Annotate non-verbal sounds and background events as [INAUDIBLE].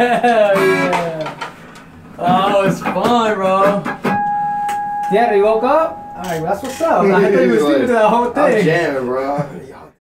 yeah. Oh, it's fun, bro. Yeah, he woke up? Alright, that's what's up. I thought [LAUGHS] he was sleeping through that whole I'm jamming, bro.